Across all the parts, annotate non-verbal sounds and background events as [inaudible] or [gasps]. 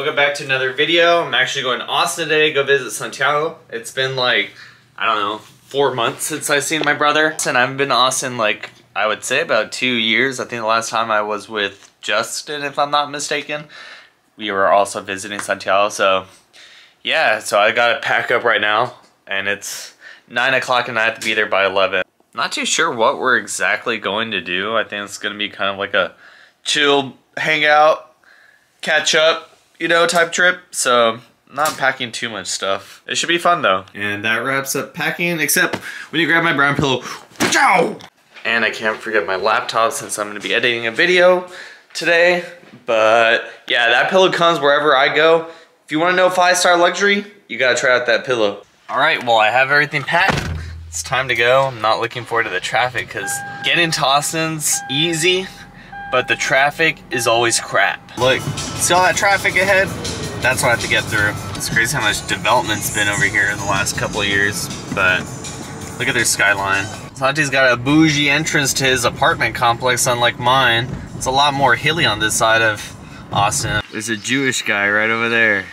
Welcome back to another video. I'm actually going to Austin today to go visit Santiago. It's been like, I don't know, four months since I've seen my brother. And I haven't been to Austin like, I would say about two years. I think the last time I was with Justin, if I'm not mistaken. We were also visiting Santiago, so yeah, so I gotta pack up right now. And it's nine o'clock and I have to be there by 11. Not too sure what we're exactly going to do. I think it's gonna be kind of like a chill hangout, catch up, you know, type trip. So not packing too much stuff. It should be fun though. And that wraps up packing, except when you grab my brown pillow, and I can't forget my laptop since I'm gonna be editing a video today. But yeah, that pillow comes wherever I go. If you wanna know five star luxury, you gotta try out that pillow. All right, well I have everything packed. It's time to go. I'm not looking forward to the traffic because getting to Austin's easy, but the traffic is always crap. Look, see all that traffic ahead? That's what I have to get through. It's crazy how much development's been over here in the last couple of years, but look at their skyline. Santi's got a bougie entrance to his apartment complex unlike mine. It's a lot more hilly on this side of Austin. There's a Jewish guy right over there.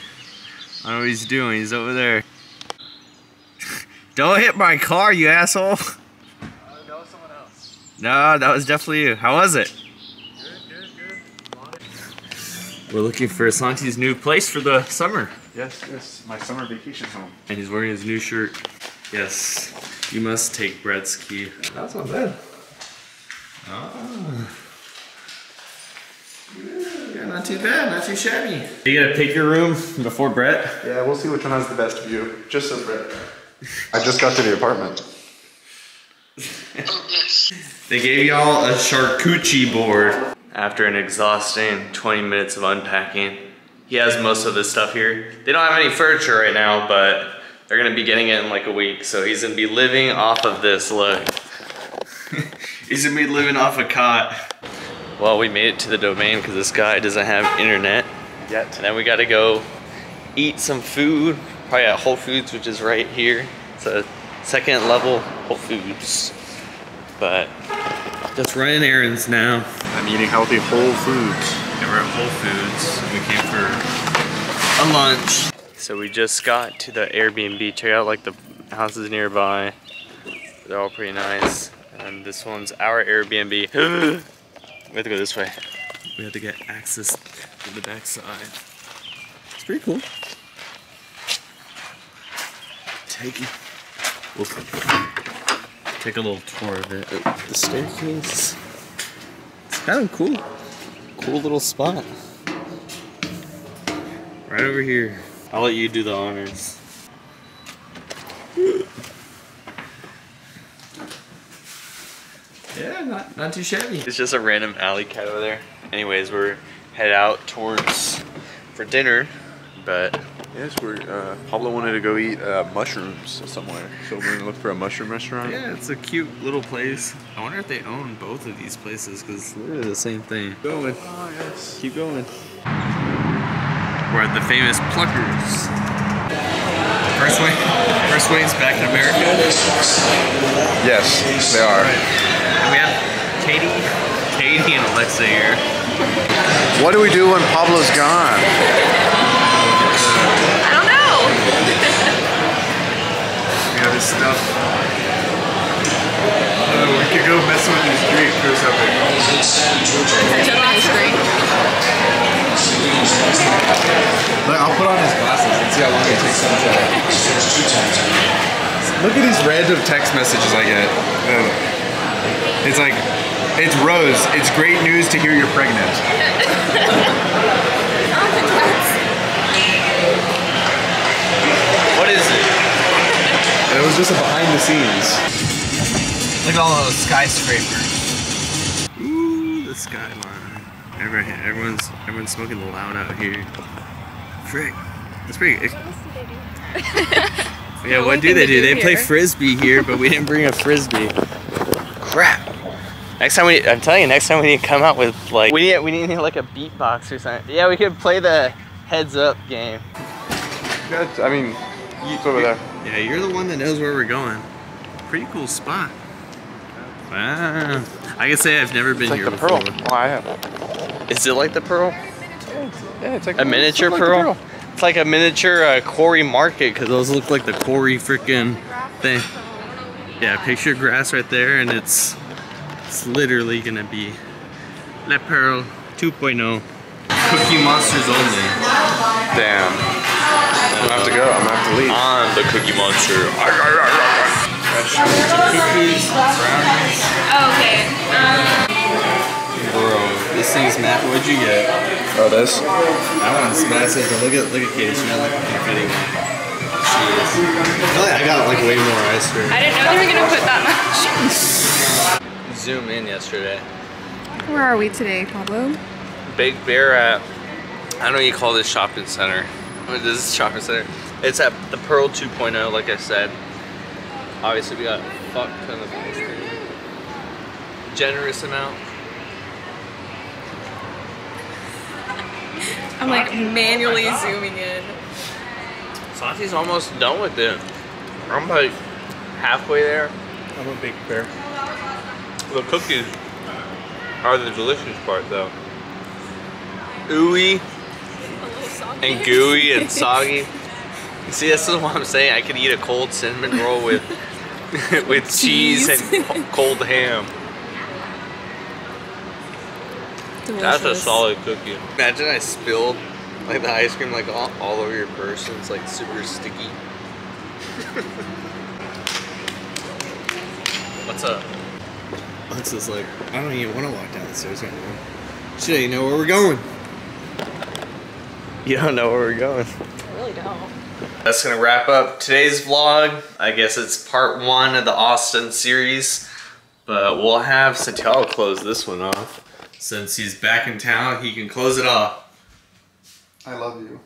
I don't know what he's doing, he's over there. [laughs] Don't hit my car, you asshole. Uh, that was someone else. No, that was definitely you. How was it? We're looking for Santi's new place for the summer. Yes, yes, my summer vacation home. And he's wearing his new shirt. Yes, you must take Brett's key. That's not bad. Ah. Yeah, not too bad, not too shabby. You gotta pick your room before Brett. Yeah, we'll see which one has the best view. Just so Brett. I just got to the apartment. Oh yes. They gave y'all a charcuterie board. After an exhausting 20 minutes of unpacking, he has most of this stuff here. They don't have any furniture right now, but they're gonna be getting it in like a week. So he's gonna be living off of this, look. [laughs] he's gonna be living off a cot. Well, we made it to the domain because this guy doesn't have internet. Yet. And then we gotta go eat some food, probably at Whole Foods, which is right here. It's a second level Whole Foods. But just running errands now. I'm eating healthy whole foods. And we're at Whole Foods. We came for a lunch. So we just got to the Airbnb. Check out like the houses nearby. They're all pretty nice. And this one's our Airbnb. [gasps] we have to go this way. We have to get access to the back side. It's pretty cool. Take we'll take a little tour of it. Uh, the staircase. It's kind of cool. Cool little spot. Right over here. I'll let you do the honors. [laughs] Yeah, not, not too shabby. It's just a random alley cat over there. Anyways, we're head out towards for dinner, but Yes, we're, uh, Pablo wanted to go eat uh, mushrooms somewhere. So we're gonna look for a mushroom restaurant. yeah, it's a cute little place. I wonder if they own both of these places because they're the same thing. Going. Oh, yes. Keep going. We're at the famous Pluckers. First Wayne, First Wayne's back in America. Yes, they are. And we have Katie, Katie and Alexa here. What do we do when Pablo's gone? I don't know. We stuff. Uh, we could go mess with his drink or something. Look, I'll put on his glasses and see how long it takes him to. Look at these random text messages I get. It's like, it's Rose. It's great news to hear you're pregnant. [laughs] What is it? And it was just a behind the scenes. Look at all those skyscrapers. Ooh, the skyline. Everyone, everyone's everyone's smoking loud out here. Frick, that's pretty. [laughs] yeah, what do they do? They play frisbee here, but we didn't bring a frisbee. Crap. Next time we, I'm telling you, next time we need to come out with like, we need, we need like a beatbox or something. Yeah, we could play the heads up game. Good. I mean, it's over there. Yeah, you're the one that knows where we're going. Pretty cool spot. Wow. I can say I've never been It's like here the before. pearl. Oh, I have. Is it like the Pearl? Yeah, it's like A miniature something pearl? like It's like a miniature uh, Quarry market because those look like the Quarry freaking thing. Yeah, picture grass right there, and it's it's literally gonna be Le Pearl 2.0. Cookie Monsters only. Damn. I'm gonna have to go. I'm gonna have to leave. On the Cookie Monster. Oh, okay. Um, Bro, this thing's mad. What'd you get? Oh, this? That one's massive. But look at look at Katie. She's not like a confetti one. She is. I feel like I got like way more ice cream. I didn't know they were gonna put that much. Zoom in yesterday. Where are we today, Pablo? Big Bear at I don't know what you call this shopping center. [laughs] What is this shopping center? It's at the Pearl 2.0, like I said. Obviously, we got a fuck ton of ice cream. Generous amount. [laughs] I'm like manually oh zooming in. Santi's almost done with it. I'm like halfway there. I'm a big bear. The cookies are the delicious part, though. Ooey and gooey and soggy. See, this is what I'm saying. I could eat a cold cinnamon roll with [laughs] with cheese, Cheese. and cold ham. That's a solid cookie. Imagine I spilled like the ice cream like all, all over your purse and it's like super sticky. [laughs] What's up? Lex is like, I don't even want to walk down the stairs anymore. She don't even know where we're going. You don't know where we're going. I really don't. That's gonna wrap up today's vlog. I guess it's part one of the Austin series, but we'll have Santiago close this one off. Since he's back in town, he can close it off. I love you.